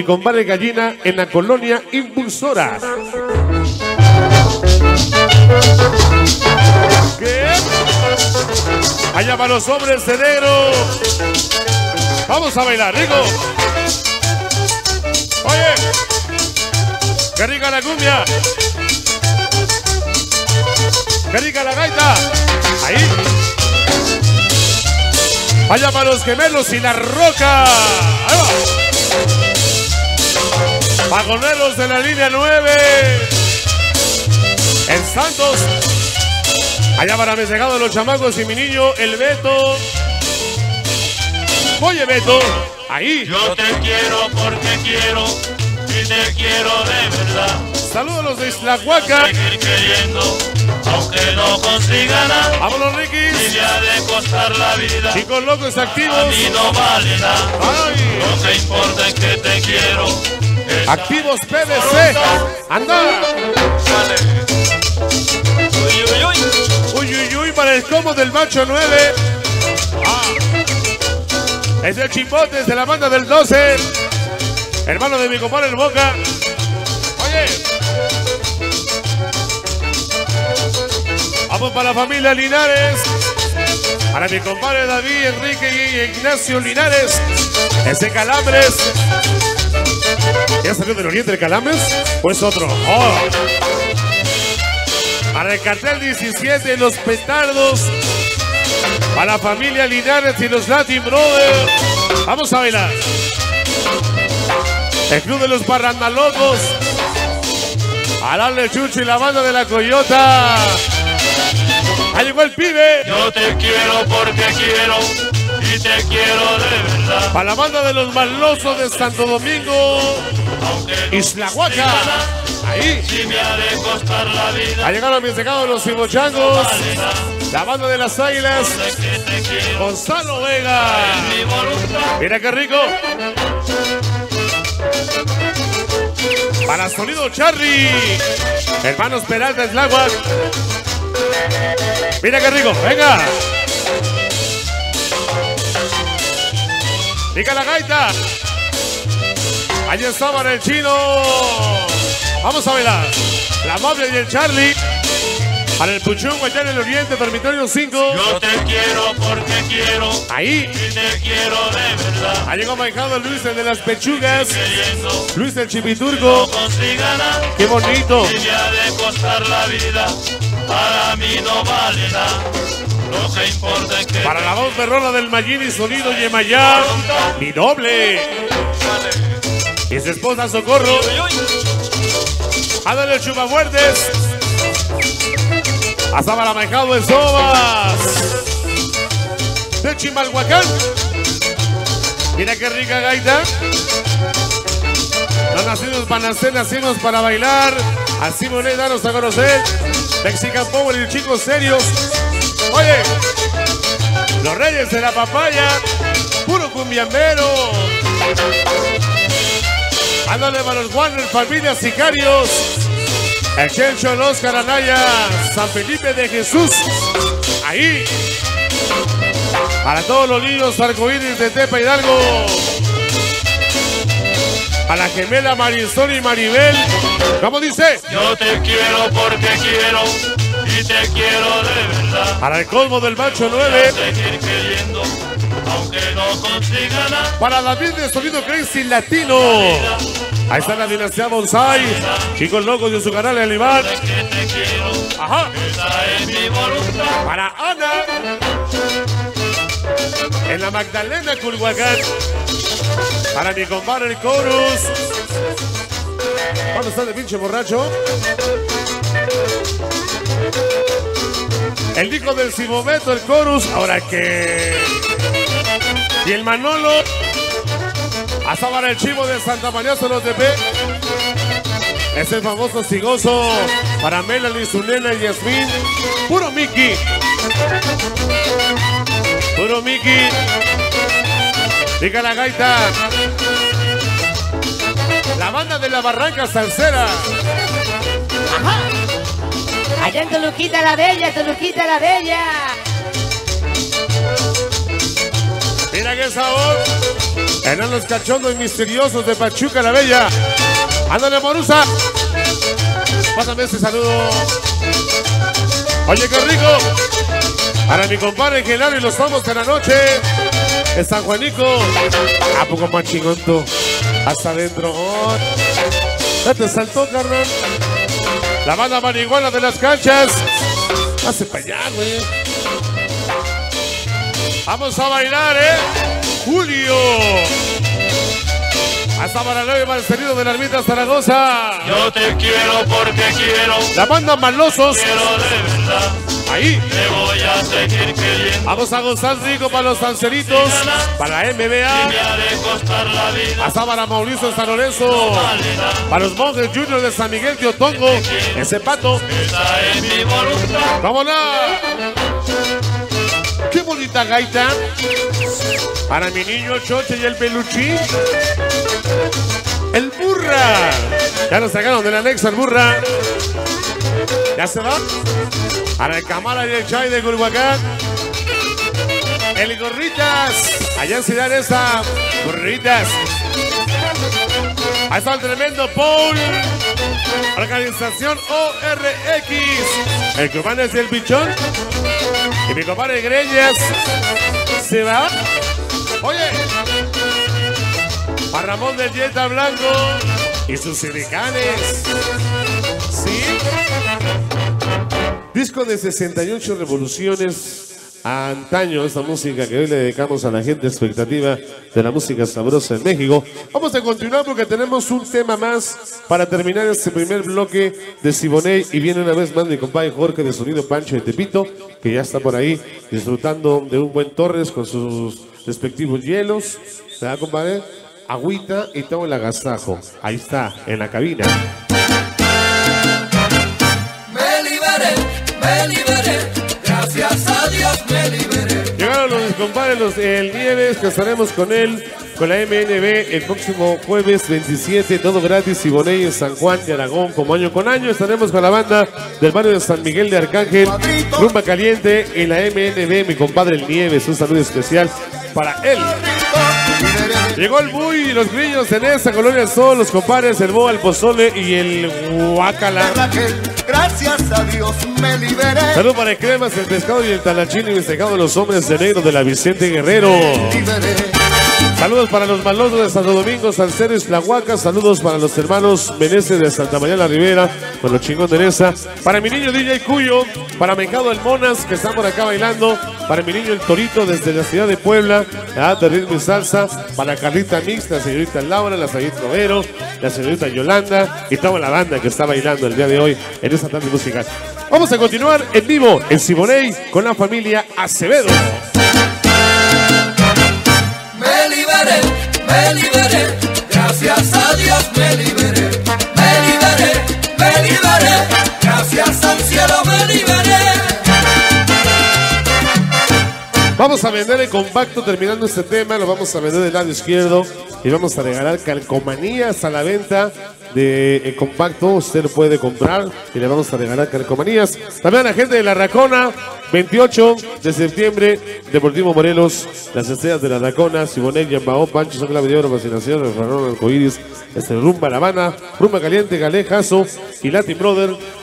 Mi compadre Gallina en la colonia Impulsora. ¿Qué? Allá para los hombres de negro. Vamos a bailar, rico. Oye, qué rica la cumbia. Qué rica la gaita. Ahí. Allá para los gemelos y la roca. Ahí va. Vagoneros de la línea 9. En Santos. Allá para mi de los chamacos y mi niño, el Beto. Oye, Beto. Ahí. Yo te quiero porque quiero y te quiero de verdad. Saludos a los de Isla Huaca. Seguir queriendo, aunque no consiga nada. Vámonos, Y Riquis. me ha de costar la vida. Chicos locos A activos. mí no vale nada. Ay. Lo que importa es que te quiero. Activos PVC. Anda. Uy, uy, uy. Para el combo del macho 9. Ah. Es el de la banda del 12. Hermano de mi compadre el Boca. Oye. Vamos para la familia Linares. Para mi compadre David, Enrique y Ignacio Linares. Ese Calambres. ¿Ya salió del oriente el Calambres? Pues otro. Oh. Para el cartel 17, los petardos. Para la familia Linares y los Latin Brothers. Vamos a bailar. El club de los parrandalocos. Alarle Chucho y la banda de la Coyota. Ahí llegó el pibe. Yo te quiero porque quiero y te quiero de verdad. Para la banda de los malosos de Santo Domingo. Isla Huaca. Ahí. si me ha de costar la vida. Ha llegado mis llegados los cimochangos. La banda de las águilas. Gonzalo Vega. Mira qué rico. Para sonido Charlie. Hermanos Peralta Tláhuac. Mira qué rico. Venga. Pica la gaita. Allí está para el chino. Vamos a bailar. La amable y el Charlie. Para el Puchungo allá en el oriente, dormitorio 5. Yo te quiero porque quiero Ahí. y te quiero de verdad. Ha llegado manejado Luis el de las pechugas. Luis el chipiturgo. Qué bonito. Si me ha de costar la vida. Para mí no vale nada. Lo que importa es que Para la voz de rola del Mayín y sonido Yemayá. Mi doble. Y su esposa Socorro. Ándale chupa fuertes. Hasta para manejado en Sobas. De Chimalhuacán. Mira qué rica gaita. No nacimos para nacer, nacimos para bailar. Así Monet, danos a conocer. Mexican Power y chicos serios. Oye, los reyes de la papaya. Puro cumbiambero. Ándale para los Warner, familias sicarios. El Chencho, el Oscar Anaya, San Felipe de Jesús. Ahí. Para todos los niños arcoíris de Tepa Hidalgo. A la gemela Marisol y Maribel. ¿Cómo dice? Yo te quiero porque quiero y te quiero de verdad. Para el Cosmo del Macho 9. Seguir queriendo, aunque no consiga nada. Para David de Sonido Crazy Latino. Ahí está la dinastía Bonsai. Chicos locos de su canal El Iván. Ajá. Para Ana. En la Magdalena Culhuacán. Para mi compadre el Chorus. ¿Cuándo está de pinche borracho? El hijo del Simometo, el Chorus. Ahora que. Y el Manolo. Hasta para el chivo de Santa María P. Es el famoso cigoso para Melanie, su nena y Yasmín. Puro Mickey. Puro Mickey. Diga la gaita. La banda de la Barranca Salsera. Allá en Toluquita la Bella, Toluquita la Bella. Mira qué sabor. Enanos cachondos y misteriosos de Pachuca la Bella. Ándale, Morusa. Pásame ese saludo. Oye, qué rico. Para mi compadre Genaro y los somos de la noche. En San Juanico. ¿A poco más chingón? Hasta adentro. Oh. Ya te saltó, carnal. La banda marihuana de las canchas. Hace para allá, güey. Vamos a bailar, ¿eh? Julio. Hasta para el Marcelino de la Ermita Zaragoza. Yo te quiero porque quiero, La banda Malosos. quiero de verdad. Ahí. Te voy a seguir queriendo. Vamos a gozar rico para los sanceritos. Para MBA. la vida. Hasta para Mauricio San Lorenzo. Para los monjes Junior de San Miguel de Otongo. Ese pato. Esa es mi voluntad. ¡Vámonos! ¡Qué bonita gaita! Para mi niño Choche y el peluchín. El burra. Ya lo sacaron del anexo el burra. Ya se va. Para el Camara y el Chay de Culhuacán. El Gorritas. Allá en Ciudad esa. Gorritas. Ahí está el tremendo Paul. Organización ORX. El cubano es el bichón. Y mi compadre Greñas se va. Oye. Para Ramón del Yeta Blanco y sus silicanes. Sí. Disco de 68 revoluciones. Antaño esta música que hoy le dedicamos a la gente expectativa de la música sabrosa en México. Vamos a continuar porque tenemos un tema más para terminar este primer bloque de Siboney y viene una vez más mi compadre Jorge de Sonido Pancho de Tepito, que ya está por ahí disfrutando de un buen Torres con sus respectivos hielos. ¿Se compadre? Agüita y todo el agasajo. Ahí está, en la cabina. Me liberé, me liberé, Llegaron los El Nieves, que estaremos con él, con la MNB, el próximo jueves 27, todo gratis, Siboney en San Juan de Aragón, como año con año. Estaremos con la banda del barrio de San Miguel de Arcángel, Rumba Caliente, en la MNB, mi compadre El Nieves, un saludo especial para él. Llegó el Buy y los grillos en esa colonia Sol, los compadres, el Boa, el Pozole y el Huacala. Gracias a Dios me liberé. Salud para el Cremas, el Pescado y el Talachín y destacado de los hombres de negro de la Vicente Guerrero. liberé. Saludos para los malosos de Santo Domingo, Salcedo y Tlahuaca. Saludos para los hermanos Meneses de Santa María la Rivera, con los chingón de Nesa. Para mi niño DJ Cuyo, para Mecado el Monas, que están por acá bailando. Para mi niño el Torito desde la ciudad de Puebla, la de ritmo y salsa. Para Carlita Mix, la señorita Laura, la señorita Novero, la señorita Yolanda y toda la banda que está bailando el día de hoy en esta tarde musical. Vamos a continuar en vivo en Siboney con la familia Acevedo. Liberé, me liberé, gracias a Dios me liberé. Me liberé, me liberé, gracias al cielo me liberé. Vamos a vender el compacto terminando este tema, lo vamos a vender del lado izquierdo y vamos a regalar calcomanías a la venta de el compacto. Usted lo puede comprar y le vamos a regalar calcomanías. También a la gente de La Racona, 28 de septiembre, Deportivo Morelos, las estrellas de La Racona, Siboney, Yambao, Pancho, San Clave de Oro, Vacinación, el Ranón, Arcoíris, este Rumba La Habana, Rumba Caliente, Galejazo y Latin Brother.